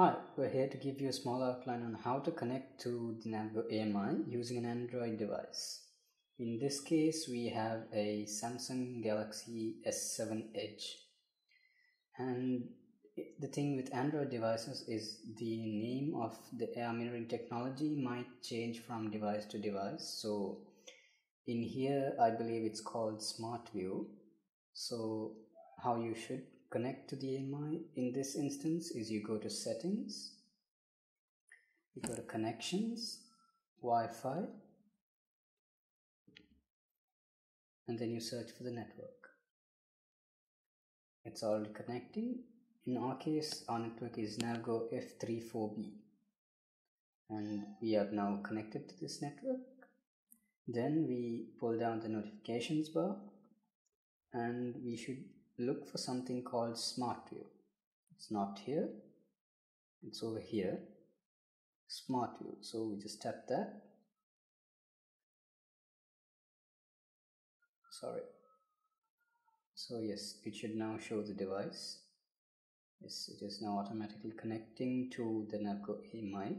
Hi, we're here to give you a small outline on how to connect to the Navgo AMI using an Android device. In this case, we have a Samsung Galaxy S7 Edge. And the thing with Android devices is the name of the AR mirroring technology might change from device to device. So in here, I believe it's called Smart View. So how you should connect to the AMI in this instance is you go to settings, you go to connections, Wi-Fi, and then you search for the network. It's already connecting. In our case, our network is Navgo F34B and we are now connected to this network. Then we pull down the notifications bar and we should look for something called Smart View. It's not here, it's over here. Smart View. So we just tap that. Sorry. So yes, it should now show the device. Yes, it is now automatically connecting to the Navgo AMI.